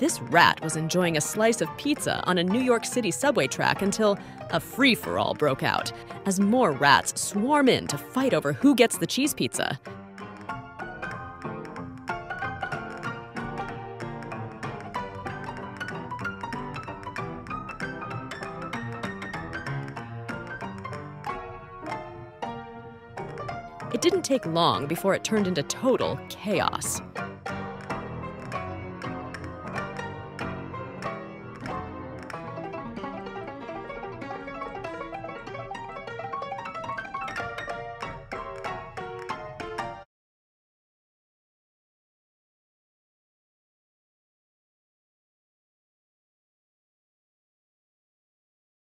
This rat was enjoying a slice of pizza on a New York City subway track until a free for all broke out as more rats swarm in to fight over who gets the cheese pizza. It didn't take long before it turned into total chaos.